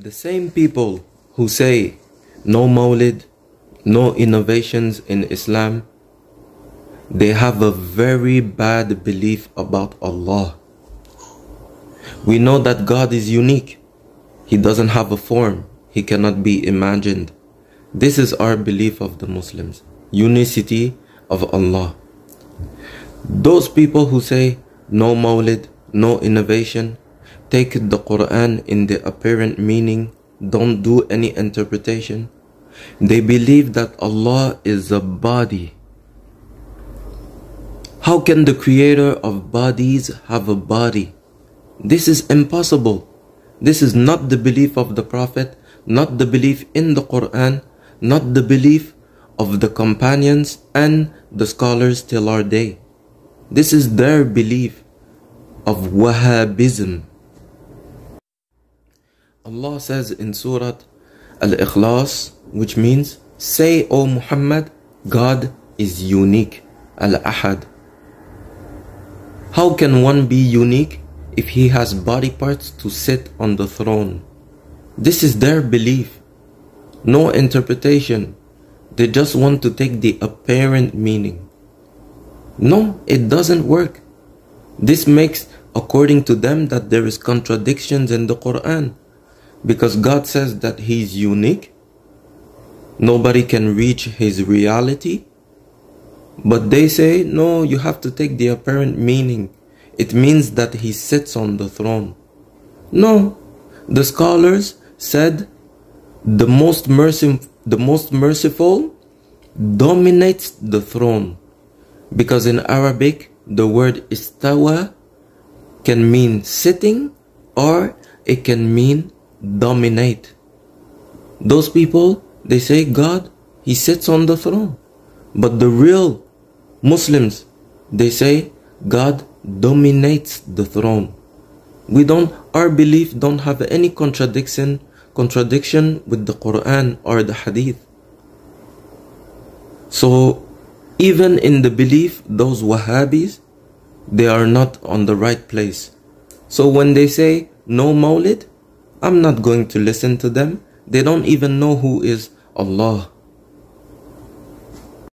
The same people who say no Mawlid, no innovations in Islam, they have a very bad belief about Allah. We know that God is unique. He doesn't have a form. He cannot be imagined. This is our belief of the Muslims. Unicity of Allah. Those people who say no Mawlid, no innovation, take the Quran in the apparent meaning, don't do any interpretation. They believe that Allah is a body. How can the creator of bodies have a body? This is impossible. This is not the belief of the Prophet, not the belief in the Quran, not the belief of the companions and the scholars till our day. This is their belief of Wahhabism. Allah says in Surah Al-Ikhlas, which means, Say, O Muhammad, God is unique, Al-Ahad. How can one be unique if he has body parts to sit on the throne? This is their belief. No interpretation. They just want to take the apparent meaning. No, it doesn't work. This makes, according to them, that there is contradictions in the Quran. Because God says that He is unique. Nobody can reach His reality. But they say, no, you have to take the apparent meaning. It means that He sits on the throne. No, the scholars said the most merciful, the most merciful dominates the throne. Because in Arabic, the word istawa can mean sitting or it can mean dominate. Those people, they say God, He sits on the throne. But the real Muslims, they say God dominates the throne. We don't, our belief don't have any contradiction, contradiction with the Quran or the Hadith. So, even in the belief, those Wahhabis, they are not on the right place. So when they say no Mawlid, I'm not going to listen to them. They don't even know who is Allah.